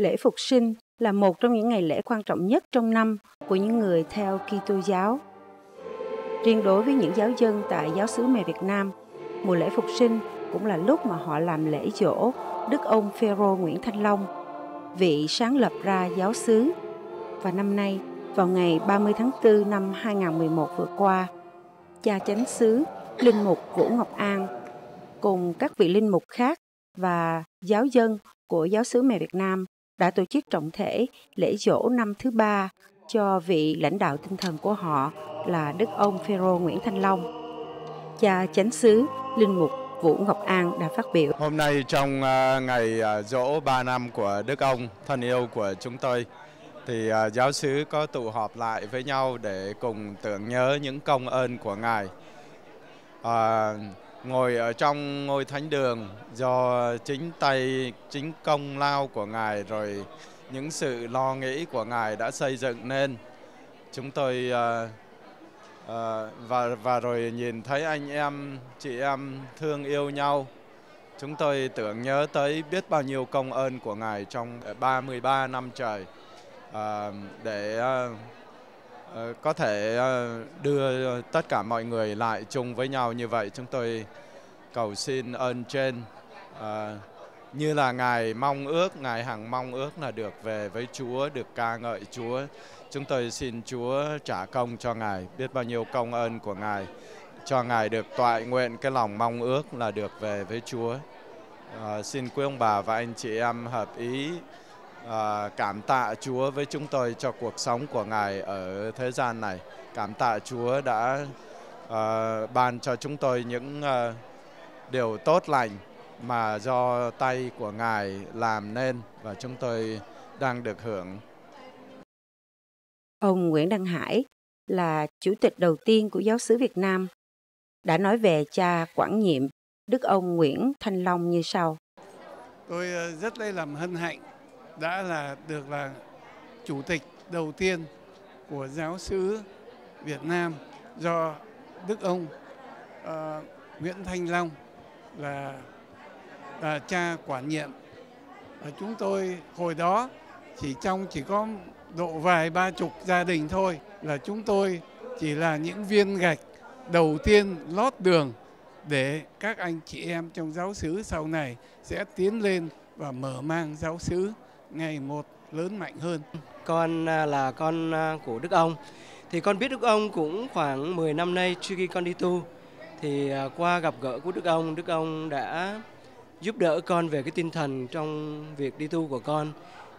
Lễ Phục sinh là một trong những ngày lễ quan trọng nhất trong năm của những người theo Kitô giáo. Riêng đối với những giáo dân tại giáo xứ mẹ Việt Nam, mùa lễ Phục sinh cũng là lúc mà họ làm lễ dỗ Đức ông Phêrô Nguyễn Thanh Long, vị sáng lập ra giáo xứ. Và năm nay, vào ngày 30 tháng 4 năm 2011 vừa qua, cha chánh xứ Linh Mục Vũ Ngọc An cùng các vị linh mục khác và giáo dân của giáo xứ mẹ Việt Nam đã tổ chức trọng thể lễ dỗ năm thứ ba cho vị lãnh đạo tinh thần của họ là Đức ông Phêrô Nguyễn Thanh Long. Cha chánh xứ Linh Mục Vũ Ngọc An đã phát biểu. Hôm nay trong à, ngày à, dỗ 3 năm của Đức ông thân yêu của chúng tôi thì à, giáo sứ có tụ họp lại với nhau để cùng tưởng nhớ những công ơn của Ngài. À, ngồi ở trong ngôi thánh đường do chính tay chính công lao của ngài rồi những sự lo nghĩ của ngài đã xây dựng nên. Chúng tôi uh, uh, và và rồi nhìn thấy anh em chị em thương yêu nhau. Chúng tôi tưởng nhớ tới biết bao nhiêu công ơn của ngài trong 33 năm trời uh, để uh, Ờ, có thể ờ, đưa tất cả mọi người lại chung với nhau như vậy. Chúng tôi cầu xin ơn trên. À, như là ngài mong ước ngài hằng mong ước là được về với Chúa được ca ngợi Chúa. Chúng tôi xin Chúa trả công cho ngài biết bao nhiêu công ơn của ngài cho ngài được toại nguyện cái lòng mong ước là được về với Chúa. À, xin quý ông bà và anh chị em hợp ý à, cảm tạ Chúa với chúng tôi cho cuộc sống của Ngài ở thế gian này. Cảm tạ Chúa đã à, ban cho chúng tôi những à, điều tốt lành mà do tay của Ngài làm nên và chúng tôi đang được hưởng. Ông Nguyễn Đăng Hải là chủ tịch đầu tiên của giáo xứ Việt Nam đã nói về cha quản nhiệm Đức ông Nguyễn Thanh Long như sau. Tôi rất lấy làm hân hạnh đã là được là chủ tịch đầu tiên của giáo sứ Việt Nam do Đức ông uh, Nguyễn Thanh Long là, uh, cha quản nhiệm. Và chúng tôi hồi đó chỉ trong chỉ có độ vài ba chục gia đình thôi là chúng tôi chỉ là những viên gạch đầu tiên lót đường để các anh chị em trong giáo xứ sau này sẽ tiến lên và mở mang giáo xứ ngày một lớn mạnh hơn. Con à, là con à, của Đức ông. Thì con biết Đức ông cũng khoảng 10 năm nay trước khi con đi tu. Thì à, qua gặp gỡ của Đức ông, Đức ông đã giúp đỡ con về cái tinh thần trong việc đi tu của con.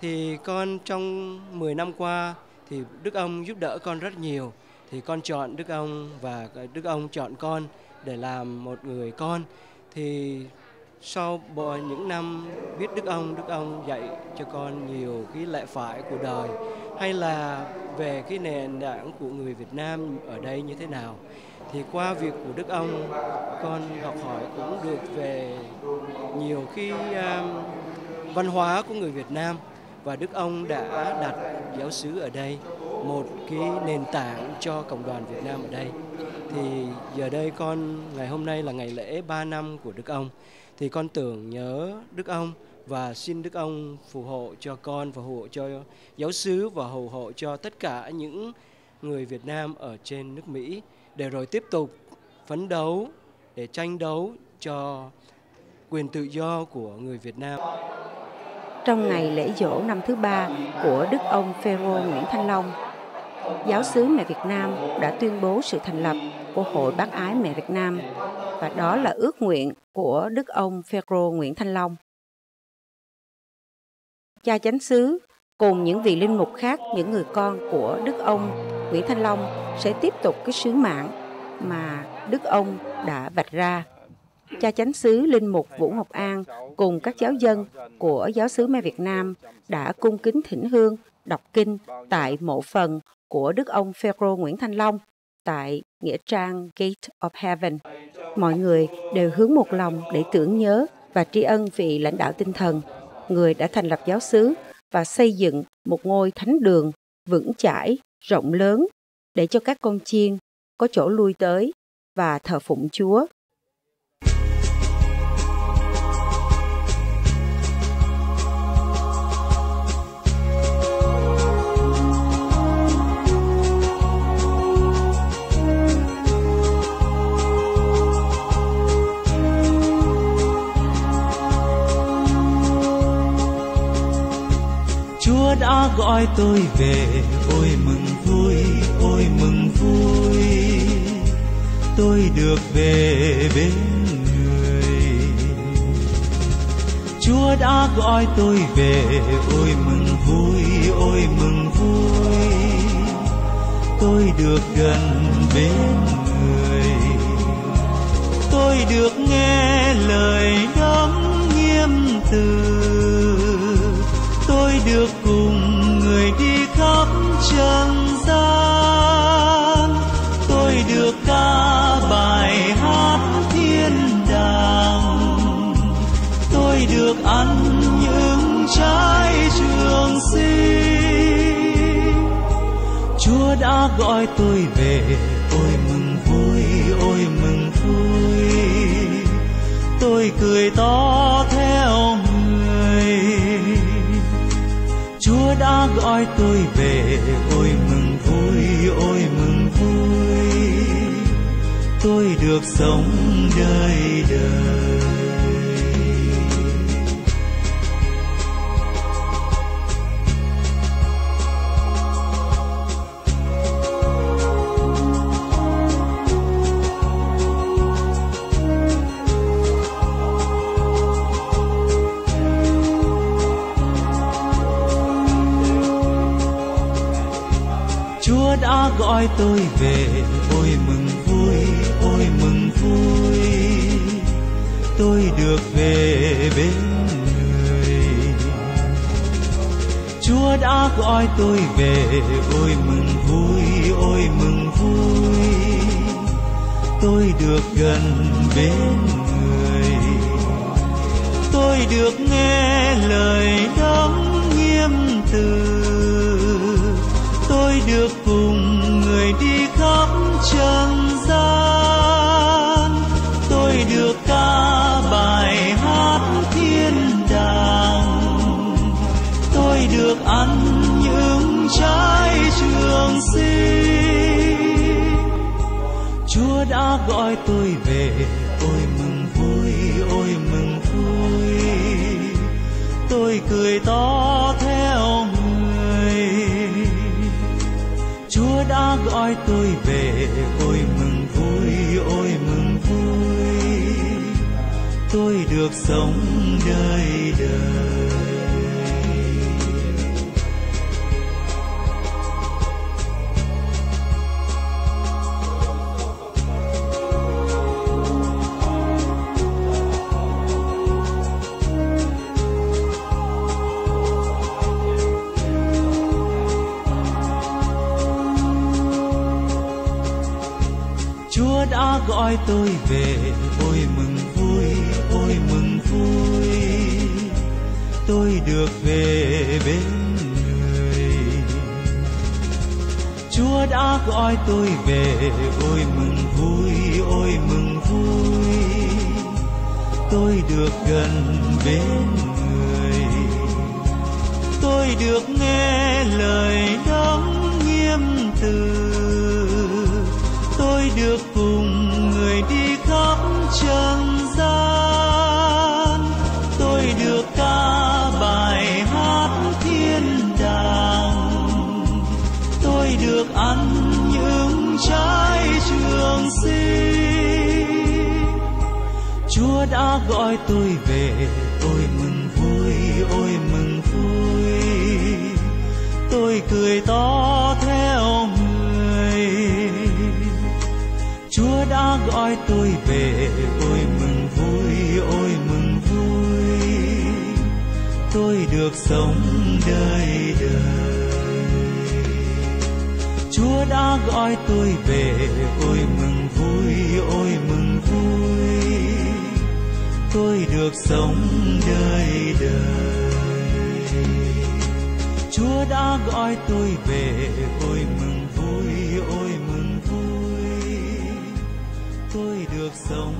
Thì con trong 10 năm qua thì Đức ông giúp đỡ con rất nhiều. Thì con chọn Đức ông và Đức ông chọn con để làm một người con. Thì sau những năm biết Đức ông, Đức ông dạy cho con nhiều cái lẽ phải của đời hay là về cái nền đảng của người Việt Nam ở đây như thế nào thì qua việc của Đức ông con học hỏi cũng được về nhiều cái um, văn hóa của người Việt Nam và Đức ông đã đặt giáo xứ ở đây một cái nền tảng cho cộng đoàn Việt Nam ở đây. Thì giờ đây con ngày hôm nay là ngày lễ 3 năm của Đức ông thì con tưởng nhớ Đức ông và xin Đức ông phù hộ cho con và phù hộ cho giáo sứ và hầu hộ cho tất cả những người Việt Nam ở trên nước Mỹ để rồi tiếp tục phấn đấu để tranh đấu cho quyền tự do của người Việt Nam. Trong ngày lễ dỗ năm thứ ba của Đức ông Phêrô Nguyễn Thanh Long, giáo sứ mẹ Việt Nam đã tuyên bố sự thành lập của Hội Bác Ái Mẹ Việt Nam và đó là ước nguyện của Đức ông Phêrô Nguyễn Thanh Long. Cha chánh xứ cùng những vị linh mục khác, những người con của Đức ông Nguyễn Thanh Long sẽ tiếp tục cái sứ mạng mà Đức ông đã vạch ra. Cha chánh xứ Linh Mục Vũ Ngọc An cùng các giáo dân của giáo xứ Mẹ Việt Nam đã cung kính thỉnh hương, đọc kinh tại mộ phần của Đức ông Phêrô Nguyễn Thanh Long tại Nghĩa trang Gate of Heaven. Mọi người đều hướng một lòng để tưởng nhớ và tri ân vị lãnh đạo tinh thần, người đã thành lập giáo xứ và xây dựng một ngôi thánh đường vững chãi, rộng lớn để cho các con chiên có chỗ lui tới và thờ phụng Chúa đã gọi tôi về. Ôi mừng vui, ôi mừng vui. Tôi được về bên người. Chúa đã gọi tôi về. Ôi mừng vui, ôi mừng vui. Tôi được gần bên người. Tôi được nghe lời đấng nghiêm từ trần gian, tôi được ca bài hát thiên đàng. Tôi được ăn những trái trường sinh chúa đã gọi tôi về, ôi mừng vui, ôi mừng vui. Tôi cười to gọi tôi về. Ôi mừng vui ôi mừng vui. Tôi được sống đời đời. Tôi về, ôi mừng vui, ôi mừng vui. Tôi được về bên người. Chúa đã gọi tôi về, ôi mừng vui, ôi mừng vui. Tôi được gần bên người. Tôi được nghe lời đấng nghiêm từ. Tôi được khắp trần gian, tôi được ca bài hát thiên đàng. Tôi được ăn những trái trường sinh chúa đã gọi tôi về, ôi mừng vui, ôi mừng vui. Tôi cười to đã gọi tôi về. Ôi mừng vui, ôi mừng vui. Tôi được sống đời đời. Tôi về. Ôi mừng vui, ôi mừng vui. Tôi được về bên người. Chúa đã gọi tôi về. Ôi mừng vui, ôi mừng vui. Tôi được gần bên người. Tôi được nghe lời đấng nghiêm từ được ăn những trái trường sinh chúa đã gọi tôi về ôi mừng vui, ôi mừng vui. Tôi cười to theo người. Chúa đã gọi tôi về ôi mừng vui, ôi mừng vui. Tôi được sống đời đời. Chúa đã gọi tôi về. Ôi mừng vui, ôi mừng vui. Tôi được sống đời đời. Chúa đã gọi tôi về. Ôi mừng vui, ôi mừng vui. Tôi được sống